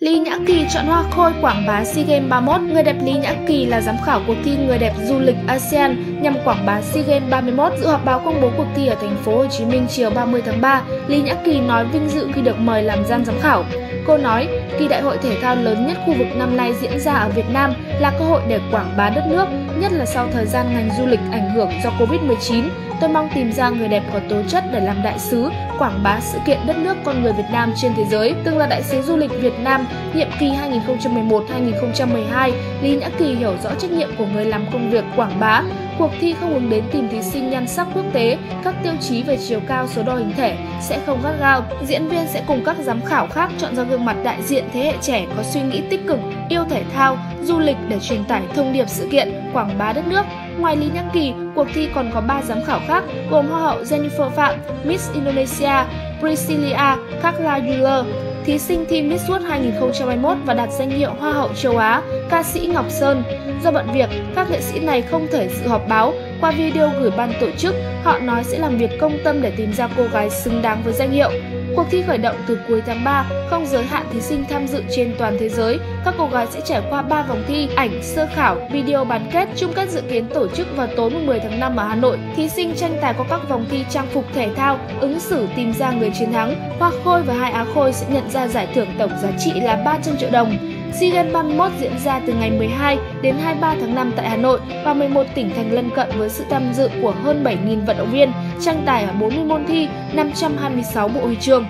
Lý Nhã Kỳ chọn hoa khôi quảng bá SEA Games 31. Người đẹp Lý Nhã Kỳ là giám khảo cuộc thi Người đẹp du lịch ASEAN nhằm quảng bá SEA Games 31. Dự họp báo công bố cuộc thi ở thành phố Hồ Chí Minh chiều 30 tháng 3, Lý Nhã Kỳ nói vinh dự khi được mời làm gian giám khảo. Cô nói, kỳ đại hội thể thao lớn nhất khu vực năm nay diễn ra ở Việt Nam là cơ hội để quảng bá đất nước, nhất là sau thời gian ngành du lịch ảnh hưởng do Covid-19. Tôi mong tìm ra người đẹp có tố chất để làm đại sứ, quảng bá sự kiện đất nước con người Việt Nam trên thế giới. Từng là đại sứ du lịch Việt Nam nhiệm kỳ 2011-2012, Lý Nhã Kỳ hiểu rõ trách nhiệm của người làm công việc quảng bá. Cuộc thi không hướng đến tìm thí sinh nhan sắc quốc tế, các tiêu chí về chiều cao, số đo hình thể sẽ không gắt gao. Diễn viên sẽ cùng các giám khảo khác chọn ra gương mặt đại diện thế hệ trẻ có suy nghĩ tích cực, yêu thể thao, du lịch để truyền tải thông điệp sự kiện, quảng bá đất nước. Ngoài Lý Nhã Kỳ, cuộc thi còn có 3 giám khảo khác gồm Hoa hậu Jennifer Phạm, Miss Indonesia, Priscilla Carla Euler, thí sinh thi Miss World 2021 và đạt danh hiệu Hoa hậu châu Á, ca sĩ Ngọc Sơn. Do bận việc, các nghệ sĩ này không thể dự họp báo. Qua video gửi ban tổ chức, họ nói sẽ làm việc công tâm để tìm ra cô gái xứng đáng với danh hiệu. Cuộc thi khởi động từ cuối tháng 3, không giới hạn thí sinh tham dự trên toàn thế giới. Các cô gái sẽ trải qua 3 vòng thi, ảnh, sơ khảo, video bán kết, chung kết dự kiến tổ chức vào tối 10 tháng 5 ở Hà Nội. Thí sinh tranh tài qua các vòng thi trang phục thể thao, ứng xử tìm ra người chiến thắng. Hoa khôi và hai á khôi sẽ nhận ra giải thưởng tổng giá trị là 300 triệu đồng. SEA Games 31 diễn ra từ ngày 12 đến 23 tháng 5 tại Hà Nội và 11 tỉnh thành lân cận với sự tham dự của hơn 7.000 vận động viên, tranh tài ở 40 môn thi, 526 bộ huy chương.